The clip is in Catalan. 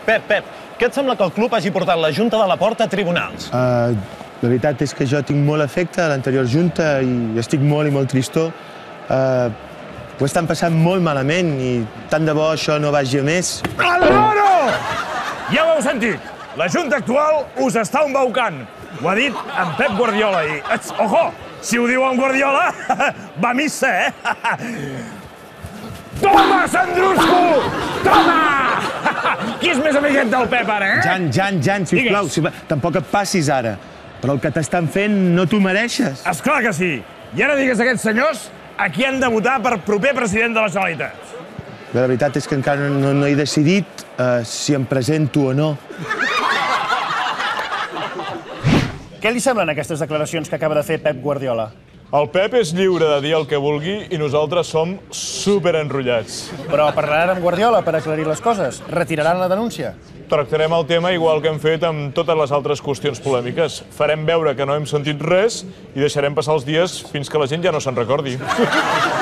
Pep, Pep, què et sembla que el club hagi portat la Junta de la Porta a tribunals? Uh, la veritat és que jo tinc molt afecte a l'anterior junta i estic molt i molt tristor. Uh, ho estan passant molt malament i tant de bo això no vagi a més. Al loro! Ja ho heu sentit. La Junta actual us està embaucant. Ho ha dit en Pep Guardiola i... Ets, ojo, si ho diu en Guardiola, va a missa, eh? Toma, Sandrusco! Amiguet del Pep, ara, eh? Jan, Jan, Jan, sisplau, sisplau, tampoc et passis ara. Però el que t'estan fent no t'ho mereixes. Esclar que sí. I ara digues a aquests senyors a qui han de votar per proper president de la Generalitat. La veritat és que encara no, no he decidit uh, si em presento o no. Què li semblen aquestes declaracions que acaba de fer Pep Guardiola? El Pep és lliure de dir el que vulgui i nosaltres som super enrotllats. Però parlaran amb Guardiola per aclarir les coses? Retiraran la denúncia? Tractarem el tema igual que hem fet amb totes les altres qüestions polèmiques. Farem veure que no hem sentit res i deixarem passar els dies fins que la gent ja no se'n recordi.